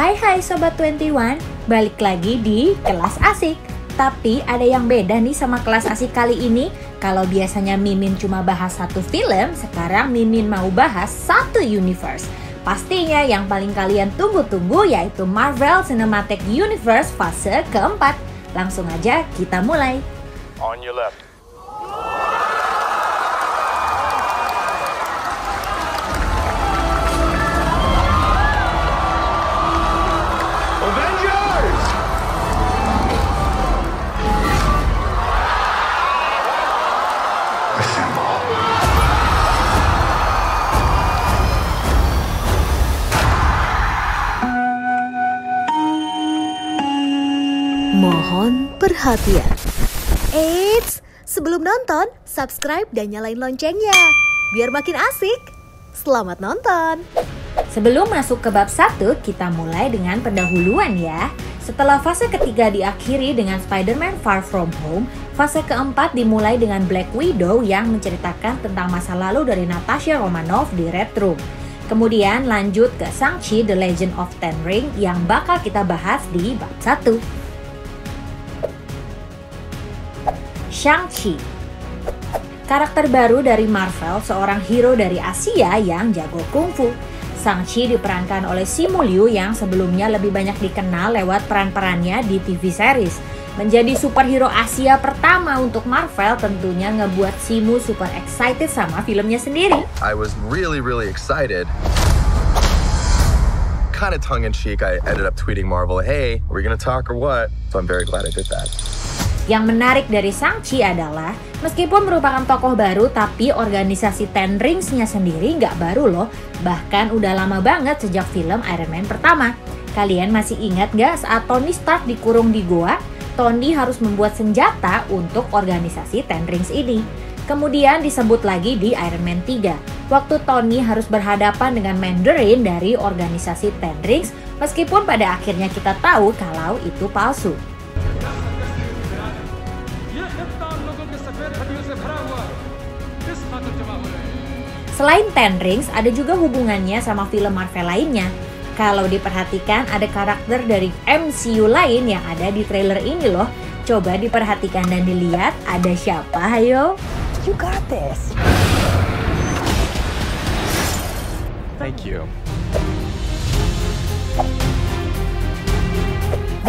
Hai hai Sobat 21, balik lagi di kelas asik. Tapi ada yang beda nih sama kelas asik kali ini. Kalau biasanya Mimin cuma bahas satu film, sekarang Mimin mau bahas satu universe. Pastinya yang paling kalian tunggu-tunggu yaitu Marvel Cinematic Universe fase keempat. Langsung aja kita mulai. On your left. Mohon perhatian. Eits, sebelum nonton, subscribe dan nyalain loncengnya. Biar makin asik. Selamat nonton. Sebelum masuk ke bab 1, kita mulai dengan pendahuluan ya. Setelah fase ketiga diakhiri dengan Spider-Man Far From Home, fase keempat dimulai dengan Black Widow yang menceritakan tentang masa lalu dari Natasha Romanoff di Red Room. Kemudian lanjut ke Shang-Chi The Legend of Ten Ring yang bakal kita bahas di bab 1. Shang-Chi Karakter baru dari Marvel, seorang hero dari Asia yang jago kungfu. Shang-Chi diperankan oleh Simu Liu yang sebelumnya lebih banyak dikenal lewat peran-perannya di TV series. Menjadi superhero Asia pertama untuk Marvel tentunya ngebuat Simu super excited sama filmnya sendiri. I was really, really excited. Kind of tongue in cheek, I ended up tweeting Marvel, hey, are we gonna talk or what? So I'm very glad I did that. Yang menarik dari Shang-Chi adalah, meskipun merupakan tokoh baru, tapi organisasi Ten Rings-nya sendiri nggak baru loh. Bahkan udah lama banget sejak film Iron Man pertama. Kalian masih ingat nggak saat Tony Stark dikurung di goa? Tony harus membuat senjata untuk organisasi Ten Rings ini. Kemudian disebut lagi di Iron Man 3. Waktu Tony harus berhadapan dengan Mandarin dari organisasi Ten Rings, meskipun pada akhirnya kita tahu kalau itu palsu. Selain Ten Rings, ada juga hubungannya sama film Marvel lainnya. Kalau diperhatikan, ada karakter dari MCU lain yang ada di trailer ini loh. Coba diperhatikan dan dilihat, ada siapa ayo? You got this. Thank you.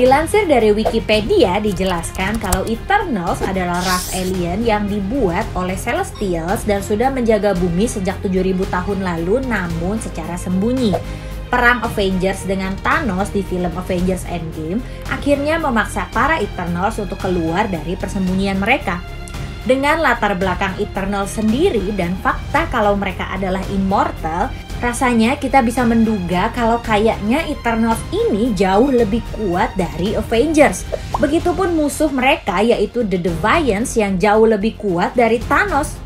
Dilansir dari Wikipedia dijelaskan kalau Eternals adalah ras alien yang dibuat oleh Celestials dan sudah menjaga bumi sejak 7000 tahun lalu namun secara sembunyi. Perang Avengers dengan Thanos di film Avengers Endgame akhirnya memaksa para Eternals untuk keluar dari persembunyian mereka. Dengan latar belakang Eternal sendiri dan fakta kalau mereka adalah immortal, rasanya kita bisa menduga kalau kayaknya Eternals ini jauh lebih kuat dari Avengers. Begitupun musuh mereka yaitu The Deviants yang jauh lebih kuat dari Thanos.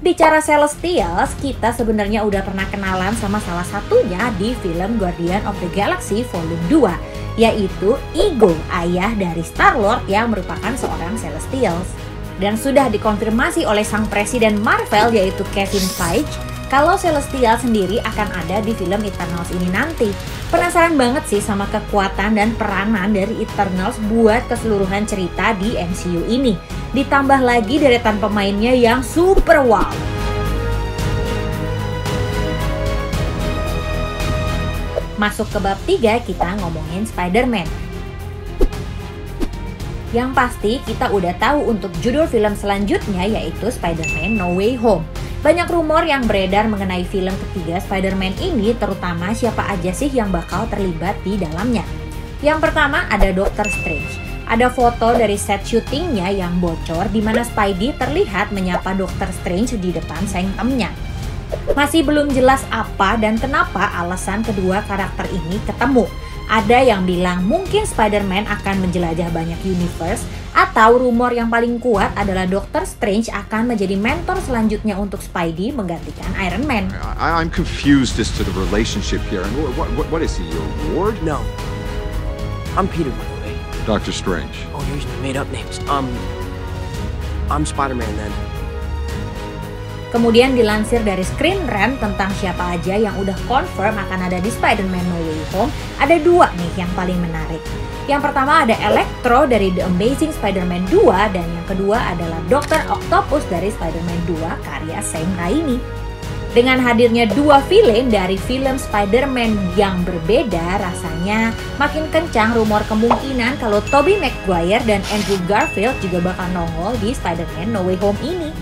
Bicara Celestials, kita sebenarnya udah pernah kenalan sama salah satunya di film Guardian of the Galaxy Volume 2, yaitu Ego, ayah dari Star-Lord yang merupakan seorang Celestials. Dan sudah dikonfirmasi oleh sang presiden Marvel yaitu Kevin Feige kalau Celestial sendiri akan ada di film Eternals ini nanti. Penasaran banget sih sama kekuatan dan peranan dari Eternals buat keseluruhan cerita di MCU ini. Ditambah lagi deretan pemainnya yang super wow. Masuk ke bab 3 kita ngomongin Spider-Man. Yang pasti kita udah tahu untuk judul film selanjutnya yaitu Spider-Man No Way Home. Banyak rumor yang beredar mengenai film ketiga Spider-Man ini terutama siapa aja sih yang bakal terlibat di dalamnya. Yang pertama ada Doctor Strange. Ada foto dari set syutingnya yang bocor di mana Spidey terlihat menyapa Doctor Strange di depan sanctumnya. Masih belum jelas apa dan kenapa alasan kedua karakter ini ketemu. Ada yang bilang mungkin Spider-Man akan menjelajah banyak universe atau rumor yang paling kuat adalah Doctor Strange akan menjadi mentor selanjutnya untuk Spidey menggantikan Iron Man. I, I'm confused as to the relationship here. And what, what, what is he, your ward? No. I'm Peter, by the way. Doctor Strange. Oh, you're using the made up names. Um, I'm Spider Man then. Kemudian dilansir dari Screen Rant tentang siapa aja yang udah confirm akan ada di Spider-Man No Way Home, Ada dua nih yang paling menarik. Yang pertama ada Electro dari The Amazing Spider-Man 2 dan yang kedua adalah Dr. Octopus dari Spider-Man 2 karya Sam Raimi. Dengan hadirnya dua villain dari film Spider-Man yang berbeda, rasanya makin kencang rumor kemungkinan kalau Tobey Maguire dan Andrew Garfield juga bakal nongol di Spider-Man No Way Home ini.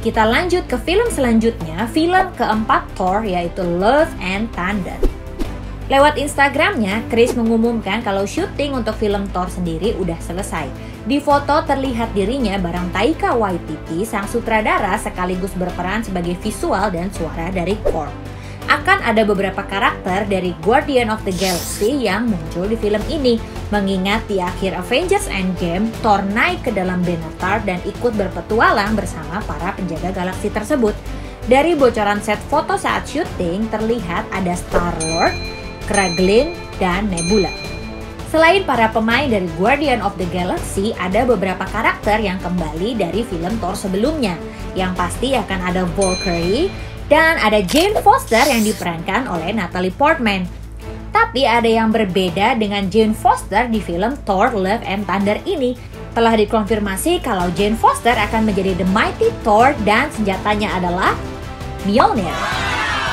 Kita lanjut ke film selanjutnya, film keempat Thor yaitu Love and Thunder. Lewat Instagramnya, Chris mengumumkan kalau syuting untuk film Thor sendiri udah selesai. Di foto terlihat dirinya bareng Taika Waititi, sang sutradara sekaligus berperan sebagai visual dan suara dari Thor. Akan ada beberapa karakter dari Guardian of the Galaxy yang muncul di film ini. Mengingat di akhir Avengers Endgame, Thor naik ke dalam Benatar dan ikut berpetualang bersama para penjaga galaksi tersebut. Dari bocoran set foto saat syuting, terlihat ada Star-Lord, Kraglin, dan Nebula. Selain para pemain dari Guardian of the Galaxy, ada beberapa karakter yang kembali dari film Thor sebelumnya. Yang pasti akan ada Valkyrie, dan ada Jane Foster yang diperankan oleh Natalie Portman. Tapi ada yang berbeda dengan Jane Foster di film Thor Love and Thunder ini. Telah dikonfirmasi kalau Jane Foster akan menjadi The Mighty Thor dan senjatanya adalah Mjolnir.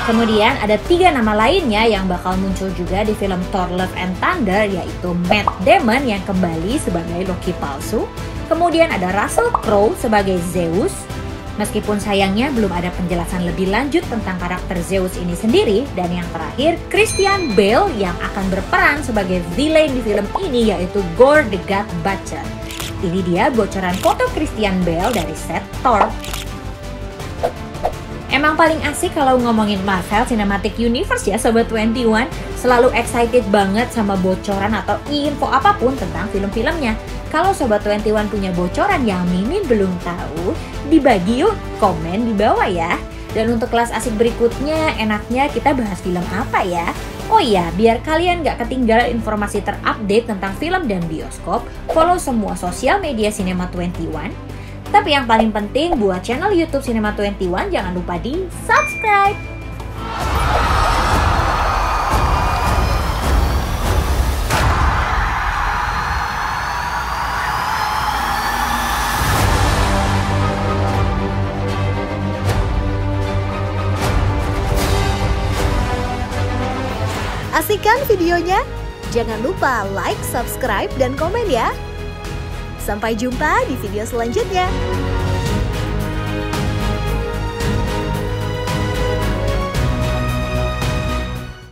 Kemudian ada tiga nama lainnya yang bakal muncul juga di film Thor Love and Thunder yaitu Matt Damon yang kembali sebagai Loki palsu. Kemudian ada Russell Crowe sebagai Zeus, Meskipun sayangnya belum ada penjelasan lebih lanjut tentang karakter Zeus ini sendiri dan yang terakhir Christian Bale yang akan berperan sebagai villain di film ini yaitu Gore the God Butcher. Ini dia bocoran foto Christian Bale dari set Thor. Emang paling asik kalau ngomongin Marvel Cinematic Universe ya Sobat 21 Selalu excited banget sama bocoran atau info apa pun tentang film-filmnya kalau Sobat 21 punya bocoran yang Mimin belum tahu, dibagi yuk komen di bawah ya. Dan untuk kelas asik berikutnya, enaknya kita bahas film apa ya? Oh iya, biar kalian gak ketinggalan informasi terupdate tentang film dan bioskop, follow semua sosial media Cinema 21. Tapi yang paling penting buat channel YouTube Cinema 21 jangan lupa di subscribe. Asik videonya? Jangan lupa like, subscribe, dan komen ya. Sampai jumpa di video selanjutnya.